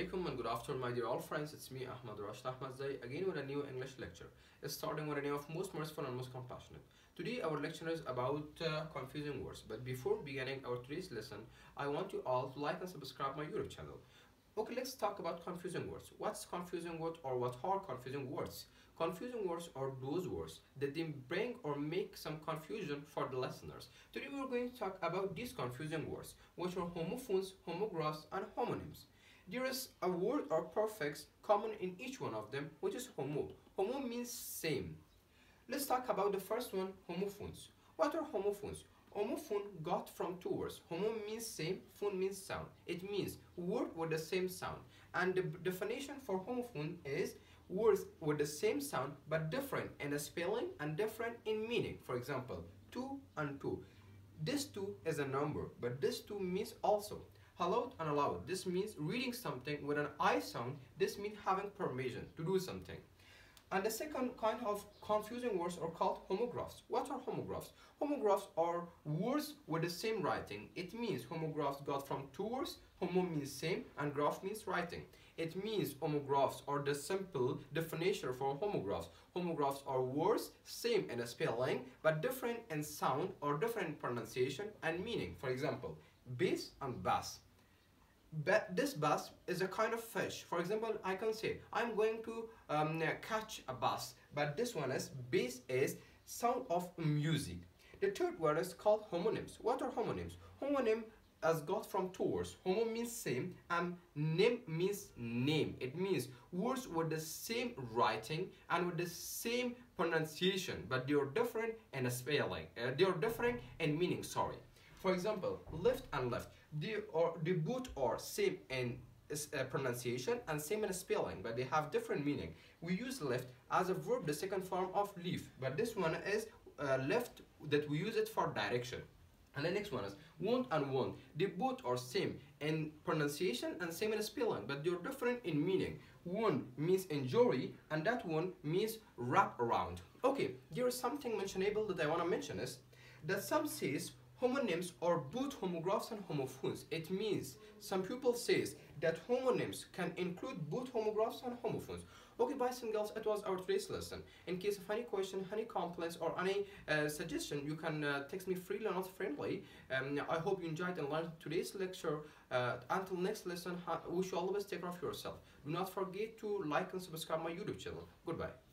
alaikum and good afternoon my dear all friends. It's me Ahmad Rashed Ahmadzai again with a new English lecture. Starting with a new of most merciful and most compassionate. Today our lecture is about uh, confusing words. But before beginning our today's lesson I want you all to like and subscribe my YouTube channel. Okay let's talk about confusing words. What's confusing word or what are confusing words? Confusing words are those words that they bring or make some confusion for the listeners. Today we're going to talk about these confusing words which are homophones homographs and homonyms there is a word or prefix common in each one of them, which is homo. Homo means same. Let's talk about the first one, homophones. What are homophones? Homophone got from two words. Homo means same, phone means sound. It means word with the same sound. And the definition for homophone is words with the same sound but different in spelling and different in meaning. For example, two and two. This two is a number, but this two means also. Allowed. This means reading something with an I sound. This means having permission to do something. And the second kind of confusing words are called homographs. What are homographs? Homographs are words with the same writing. It means homographs got from two words. Homo means same and graph means writing. It means homographs are the simple definition for homographs. Homographs are words same in spelling but different in sound or different pronunciation and meaning. For example, bass and bass this bass is a kind of fish. For example, I can say I'm going to um, catch a bass, but this one is bass is sound of music. The third word is called homonyms. What are homonyms? Homonym has got from two words. Homo means same and name means name. It means words with the same writing and with the same pronunciation, but they are different in spelling. Uh, they are different in meaning, sorry. For example, lift and left. They are they both are same in uh, pronunciation and same in spelling but they have different meaning. We use left as a verb the second form of leave but this one is uh, left that we use it for direction. And the next one is want and want they both are same in pronunciation and same in spelling but they're different in meaning. One means injury and that one means wrap around. Okay there is something mentionable that i want to mention is that some says Homonyms are both homographs and homophones. It means some people says that homonyms can include both homographs and homophones. Okay, boys and girls, it was our today's lesson. In case of any question, any complaints, or any uh, suggestion, you can uh, text me freely or not friendly. Um, I hope you enjoyed and learned today's lecture. Uh, until next lesson, wish you always take care of yourself. Do not forget to like and subscribe my YouTube channel. Goodbye.